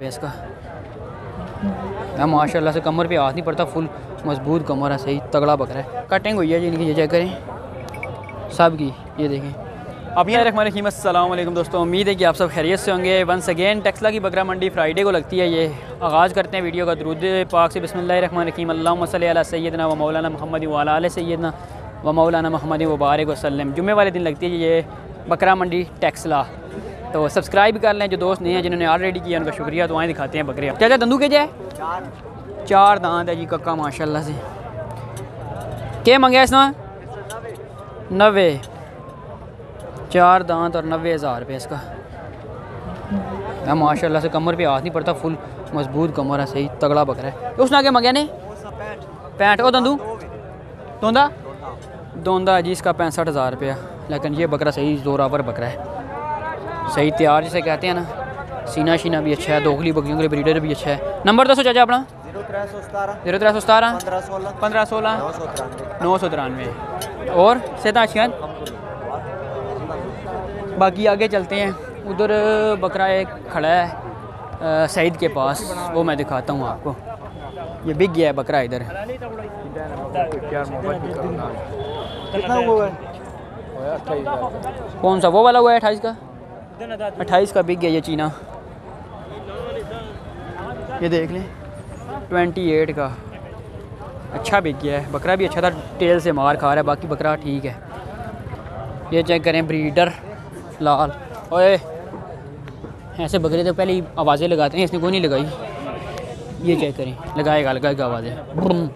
भैंस का मैं माशाल्लाह से कमर पे हाथ नहीं पड़ता, फुल मज़बूत कमर है, सही, तगड़ा बकरा है। कटिंग हुई है जी, इनकी ये चेक करें। सब की ये देखें। अब यहाँ रखमान रहीम अल्लाम दोस्तों, उम्मीद है कि आप सब खैरियत से होंगे। वंस अगेन टेक्सला की बकरा मंडी फ्राइडे को लगती है, ये आगाज़ करते हैं वीडियो का। दरुद पाक से रहीम अल्लाम सैदना व मौलाना मोहम्मद वाल सैदना व मौलाना मोहम्मद वबारक वसलम जुम्मे वाले दिन लगती है ये बकरा मंडी टेक्सला तो सब्सक्राइब कर लें जो दोस्त नहीं हैं जिन्होंने ऑलरेडी किया उनका शुक्रिया। तो वहाँ दिखाते हैं बकरे क्या क्या दंदू के जाए चार। दांत है जी कक्का माशाल्लाह से। क्या मंगेया इसना नब्बे। चार दांत और नब्बे हज़ार रुपये इसका। मैं माशाल्लाह से कमर पे हाथ नहीं पड़ता फुल मज़बूत कमर है सही तगड़ा बकरा है। उसने आगे मंगया ने? पैंठ। ओ दंदू दोंदा दोंदा जी इसका पैंसठ हज़ार रुपया। लेकिन ये बकरा सही जोरावर बकरा है। सही तैयार जिसे कहते हैं ना। सीना शीना भी अच्छा है दोगली बकरियों के लिए ब्रीडर भी अच्छा है। नंबर दसो चाचा अपना? ज़ीरो त्रै सौ सतारह पंद्रह सोलह। नौ सौ तिरानवे। और सेहत बाकी आगे चलते हैं। उधर बकरा एक खड़ा है सईद के पास। वो मैं दिखाता हूँ आपको। ये बिक गया है बकरा इधर। कौन सा वो वाला हुआ है अट्ठाईस का? अट्ठाईस का बिक गया ये चीना। ये देख लें, ट्वेंटी एट का। अच्छा बिक गया है। बकरा भी अच्छा था, टेल से मार खा रहा है, बाकी बकरा ठीक है। ये चेक करें, ब्रीडर लाल। ओए, ऐसे बकरे तो पहले आवाज़ें लगाते हैं, इसने कोई नहीं लगाई। ये चेक करें, लगाएगा लगाएगा आवाज़ें। ब्रुम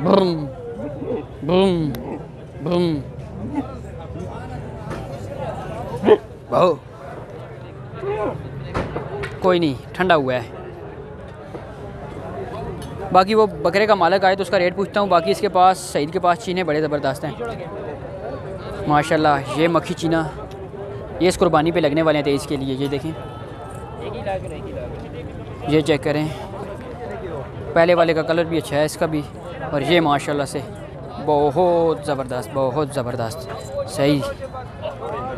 ब्रुम ब्रुम ब्रुम। बहु। कोई नहीं, ठंडा हुआ है। बाकी वो बकरे का मालक आए तो उसका रेट पूछता हूँ। बाकी इसके पास, सईद के पास चीने बड़े ज़बरदस्त हैं। माशाल्लाह, ये मक्खी चीना, ये इस कुर्बानी पे लगने वाले हैं तेईस के लिए। ये देखें। ये चेक करें। पहले वाले का कलर भी अच्छा है, इसका भी। और ये माशाल्लाह से बहुत ज़बरदस्त बहुत ज़बरदस्त। सही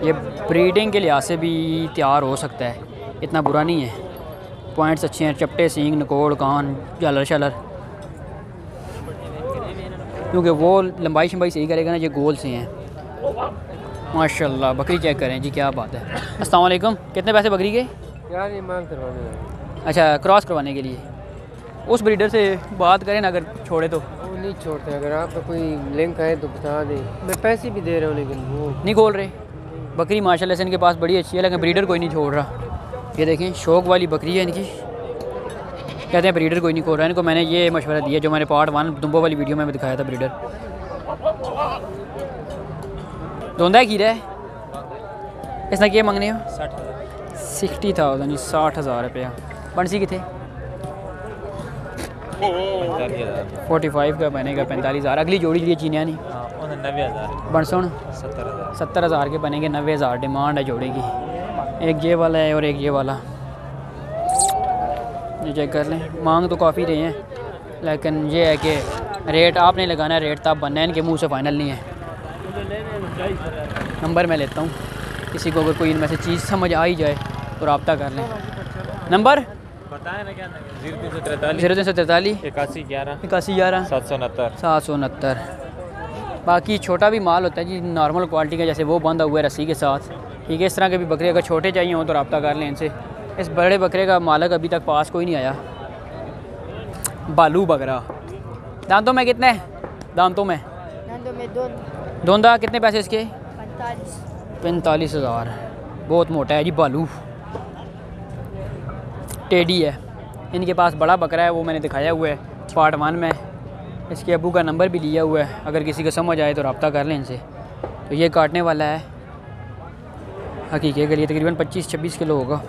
ये ब्रीडिंग के लिहाज से भी तैयार हो सकता है। इतना बुरा नहीं है। पॉइंट्स अच्छे हैं चपटे सींग नकोड़ कान झालर शालर। क्योंकि वो लंबाई शंबाई सही करेगा ना ये गोल से हैं। माशाल्लाह बकरी चेक करें। जी क्या बात है। अस्सलाम वालेकुम। कितने पैसे बकरी के? क्या नहीं करवाने अच्छा क्रॉस करवाने के लिए। उस ब्रीडर से बात करें ना अगर छोड़े तो। वो नहीं छोड़ते। अगर आपका कोई लिंक है तो बता दें। मैं पैसे भी दे रहा हूँ लेकिन वो नहीं खोल रहे। बकरी माशाल्लाह से इनके पास बड़ी अच्छी है लेकिन ब्रीडर कोई नहीं छोड़ रहा। ये देखें शौक वाली बकरी है इनकी। कहते हैं ब्रीडर कोई नहीं खोल रहा। है इनको मैंने ये मशवरा दिया जो मैंने पार्ट वन दुम्बो वाली वीडियो में दिखाया था ब्रीडर धोंदा है खीरा है? इसने क्या मंगने हो? सिक्सटी थाउज़ेंड साठ हज़ार रुपया। बनसी कितने? फोर्टी फाइव का बनेगा पैंतालीस हज़ार। अगली जोड़ी लिए चीनिया नहीं? नब्बे हज़ार। बनसुन सत्तर हज़ार के बनेंगे नब्बे हज़ार डिमांड है जोड़ी की। एक ये वाला है और एक ये वाला। ये चेक कर लें। मांग तो काफ़ी रही हैं लेकिन ये है कि रेट आपने लगाना है रेट तो आप बनना है इनके मुँह से फाइनल नहीं है। नंबर मैं लेता हूँ। किसी को अगर कोई इनमें से चीज़ समझ आ ही जाए तो रबता कर लें। नंबर बताएँ ज़ीरो तीन सौ तैंतालीस। ज़ीरो तीन सौ तैंतालीस। इक्यासी ग्यारह। इक्यासी ग्यारह। सात सौ उनहत्तर। सात सौ उनहत्तर। बाकी छोटा भी माल होता है जी नॉर्मल क्वालिटी का जैसे वो बंधा हुआ है रस्सी के साथ। ठीक है इस तरह के भी बकरे अगर छोटे चाहिए हों तो रब्ता कर लें इनसे। इस बड़े बकरे का मालक अभी तक पास कोई नहीं आया। बालू बकरा। दांतों में कितने? दांतों में? नंदो में दो। धोंदा कितने पैसे इसके? पैंतालीस हज़ार। बहुत मोटा है जी बालू। टेडी है। इनके पास बड़ा बकरा है वो मैंने दिखाया हुआ है पार्ट वन में। इसके अबू का नंबर भी लिया हुआ है। अगर किसी को समझ आए तो रब्ता कर लें इनसे। तो ये काटने वाला है। हकीके के लिए तकरीबन 25-26 किलो होगा।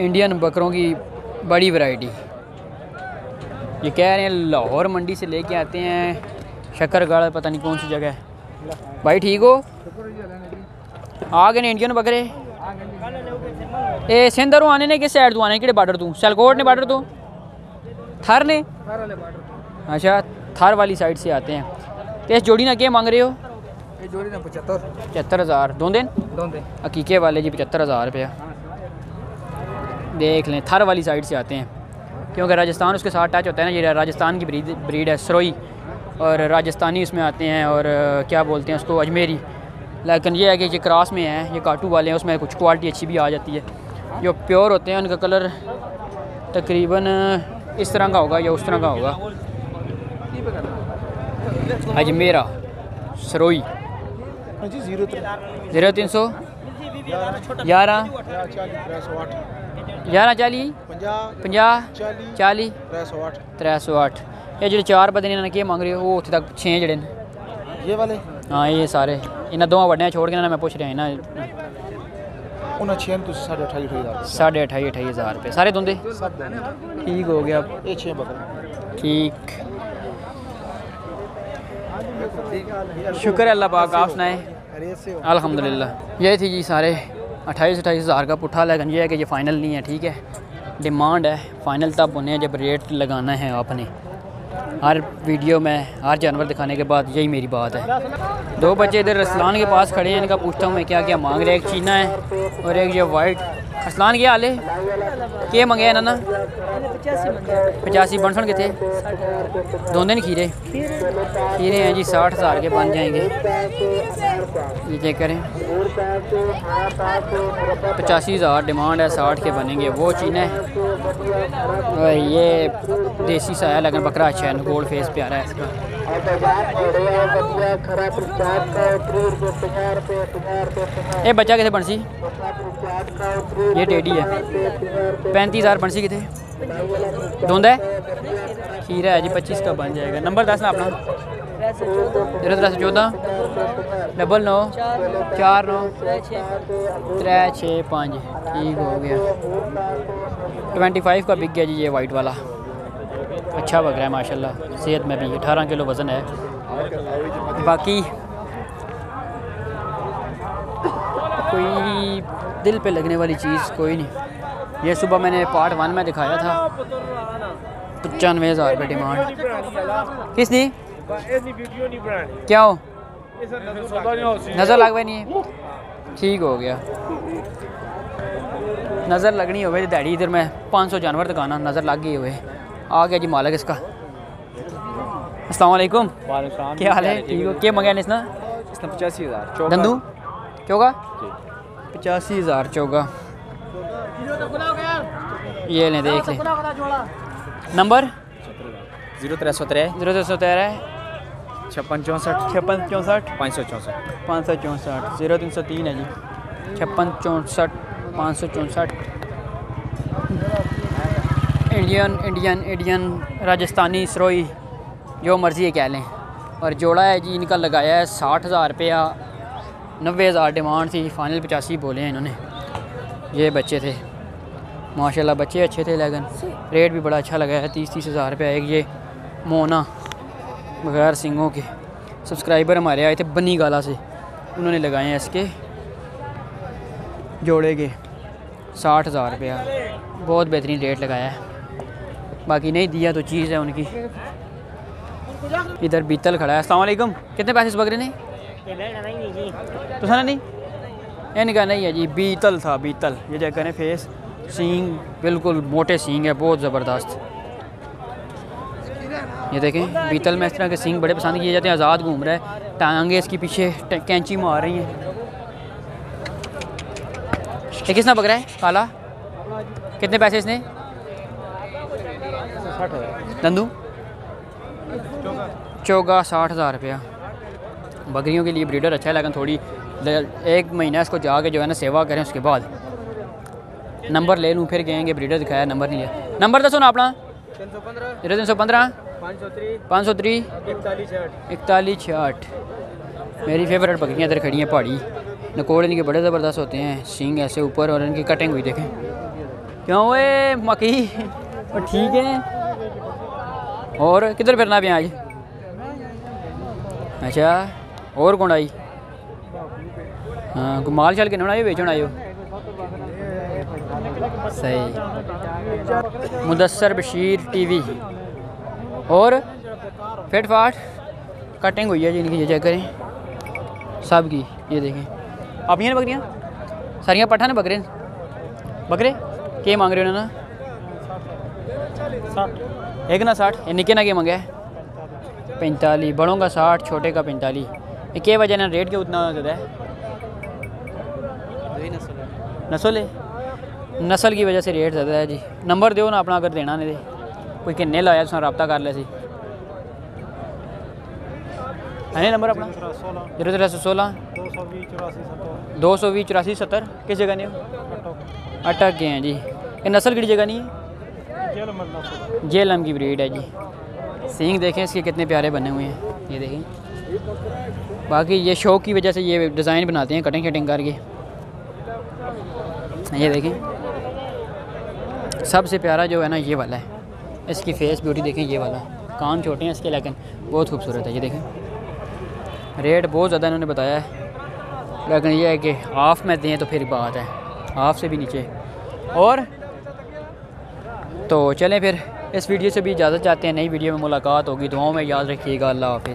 इंडियन बकरों की बड़ी वैरायटी। ये कह रहे हैं, लाहौर मंडी से लेके आते हैं। शक्करगढ़ पता नहीं कौन सी जगह है। भाई, ठीक हो? आ गए इंडियन बकरे? ए सिंधरों आने ने किस साइड तो आने? किहड़े बार्डर तू? सैलकोट ने बार्डर तो? थर ने? अच्छा थार वाली साइड से आते हैं। तो इस जोड़ी ना क्या मांग रहे हो? ये जोड़ी ना पचहत्तर। पचहत्तर हज़ार। दो दिन? दोंदे हकीके वाले जी पचहत्तर हज़ार रुपया। देख लें थर वाली साइड से आते हैं। क्योंकि राजस्थान उसके साथ टच होता है ना ये राजस्थान की ब्रीड ब्रीड है सरोई। और राजस्थानी उसमें आते हैं और क्या बोलते हैं उसको अजमेरी। लेकिन ये है कि ये क्रॉस में है ये काटू वाले हैं उसमें कुछ क्वालिटी अच्छी भी आ जाती है। जो प्योर होते हैं उनका कलर तकरीबन इस तरह का होगा या उस तरह का होगा। अजमेरा सरोई। हाँ ज़ीरो तीन। सौ? ग्यारह। ग्यारह चाली पंजाह चाली त्रै सौ अट्ठ ये जेह्ड़े चार बंद ने केह् मंग रहे हो? तक छे जड़े ये वाले? हाँ ये सारे। इन्हें दो बड़े छोड़ के ना मैं पूछ रहा इन्हें साढ़े अठाई अठाई हज़ार रुपये सारे तुंदे? ठीक हो गया। ठीक। शुक्र अल्लाह पाक आप सुनाए। से ये थी जी सारे अट्ठाईस अट्ठाईस हज़ार का पुट्ठा, लेकिन ये है कि ये फ़ाइनल नहीं है, ठीक है? डिमांड है। फ़ाइनल तब होने जब रेट लगाना है आपने। हर वीडियो में, हर जानवर दिखाने के बाद यही मेरी बात है। दो बच्चे इधर रसलान के पास खड़े हैं, इनका पूछता हूँ मैं क्या क्या मांग रहे हैं। एक चीना है और एक ये वाइट असलान क्या हाल है मंगे ना ना पचासी बनसन कितने दिन खीरे खीरे हैं जी साठ हज़ार के बन जाएँगे ये चेक करें पचासी हज़ार डिमांड है साठ के बनेंगे वो चीन है ये देसी सा है लेकिन बकरा अच्छा है गोल्ड फेस प्यारा है इसका ये बच्चा कितने बनसी ये टेडी है। पैंतीस हज़ार बनसी कितने? धुंद है? खीरा है जी, पच्चीस का बन जाएगा। नंबर दस ना अपना। ज़ीरो त्रै सौ चौदह। डबल नौ। चार नौ। त्रै छः पाँच। ठीक हो गया। ट्वेंटी फाइव का बिक गया जी ये वाइट वाला। अच्छा बग रहा है, माशाल्लाह। सेहत में भी। अठारह किलो वज़न है। बाकी कोई दिल पे लगने वाली चीज़ कोई नहीं। ये सुबह मैंने पार्ट वन में दिखाया था। पचानवे हज़ार रुपये डिमांड किसने? क्या हो? नज़र लग नहीं। है ठीक हो गया। नज़र लगनी हो गई दिहाड़ी इधर मैं पाँच सौ जानवर दिखाना नज़र लग गई हुए आ गया जी मालिक इसका। अस्सलाम वालेकुम क्या हाल है? ठीक हो क्या मंगाया ने इसने पचासी हज़ार। दंदू चौगा पचासी हज़ार चौगा। ये लें देख लें। नंबर? ज़ीरो त्रै सौ त्रै ज़ीरो दो सौ तेरह। छप्पन चौंसठ। छप्पन चौंसठ? पाँच सौ चौंसठ। पाँच सौ चौंसठ। ज़ीरो तीन सौ तीन है जी। छप्पन चौंसठ पाँच सौ चौंसठ। इंडियन इंडियन इंडियन राजस्थानी सरोई जो मर्ज़ी है कह लें। और जोड़ा है जी इनका लगाया है साठ हज़ार रुपया। नब्बे हज़ार डिमांड थी फाइनल पचासी बोले हैं इन्होंने। ये बच्चे थे। माशाल्लाह, बच्चे अच्छे थे लेकिन रेट भी बड़ा अच्छा लगा है तीस तीस हज़ार रुपया एक ये मोना बगैर सिंगों के। सब्सक्राइबर हमारे आए थे बनी गाला से। उन्होंने लगाए हैं इसके जोड़े के। साठ हज़ार रुपया। बहुत बेहतरीन रेट लगाया है। बाकी नहीं, दिया तो चीज़ है उनकी। इधर बीतल खड़ा है। वालेकुम। कितने पैसे इस बकरे ने? तो सुना नहीं इनका नहीं है जी बीतल था बीतल। ये जगह करें फेस सींग बिल्कुल मोटे सींग है बहुत ज़बरदस्त। ये देखें बीतल में इस तरह के सींग बड़े पसंद किए जाते हैं आज़ाद घूम रहा है। टांगे इसकी पीछे कैंची मार रही हैं। ये किसना पकड़ा है? काला? कितने पैसे इसने? दंदू चौगा साठ हज़ार रुपया। बकरियों के लिए ब्रीडर अच्छा है, लेकिन थोड़ी एक महीना इसको जाके जो है ना सेवा करें उसके बाद। नंबर ले लूँ, फिर कहेंगे ब्रीडर दिखाया, नंबर नहीं है। नंबर दसो ना अपना। तीन सौ पंद्रह। पाँच सौ त्री इकतालीस छियाठ मेरी फेवरेट बकरियाँ इधर खड़ी हैं, पहाड़ी। नकोड़ इनके बड़े ज़बरदस्त होते हैं, सींग ऐसे ऊपर और इनकी कटिंग हुई, देखें। क्यों वे मकी और ठीक है। और किधर फिरना पे आज? अच्छा। और कौन आई? हाँ माल शाल किन्ना आयो बेचन आयो सही। मुदस्सर बशीर टीवी। और फिट फाट, कटिंग हुई है जी, इनकी, ये चेक करें। सब की, ये देखें। ये ना बकरियाँ? सारियाँ पठा ने बकरे? बकरे? के मांग रहे हो ना एक ना साठ। निके ना के मांगे पैंतालीस बड़ों का साठ, छोटे का पैंतालीस क्या वजह ना रेट के उतना ज़्यादा है। नस्ल है। नस्ल की वजह से रेट ज़्यादा है जी। नंबर दो ना अपना अगर देना नहीं दे। कोई किन्ने लाया तुम रबता कर लिया सी। है नंबर अपना? ज़ीरो त्रै सौ सोलह दो सौ भी चौरासी सत्तर। किस जगह ने? अटक। गए हैं जी। ये नस्ल की जगह नहीं है? जेलम की ब्रीड है जी। सींग देखें इसके कितने प्यारे बने हुए हैं। ये देखें। बाकी ये शौक की वजह से ये डिज़ाइन बनाते हैं कटिंग शटिंग करके। ये देखें। सबसे प्यारा जो है ना, ये वाला है। इसकी फेस ब्यूटी देखें, ये वाला। कान छोटे हैं इसके, लेकिन बहुत खूबसूरत है, ये देखें। रेट बहुत ज़्यादा इन्होंने बताया है। लेकिन ये है कि हाफ़ में दें तो फिर बात है। हाफ़ से भी नीचे। और तो चलें फिर। इस वीडियो से भी इजाज़त चाहते हैं। नई वीडियो में मुलाकात होगी। दुआओं में याद रखिएगा। अल्लाह हाफिज़।